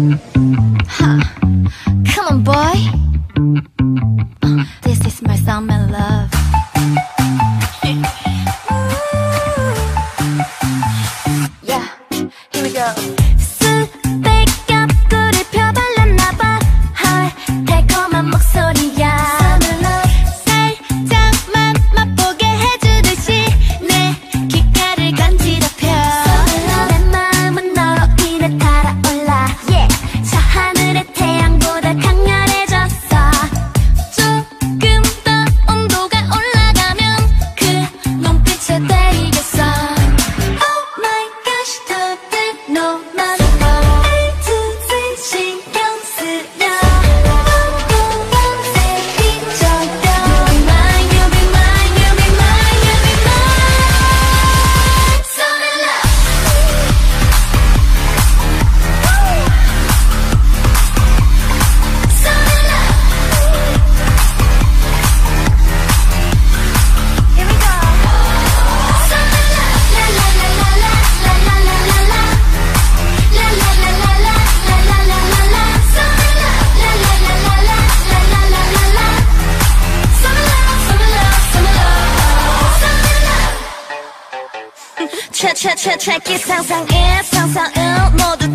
Mm-hmm. 차차차차기 상상해 상상은 모두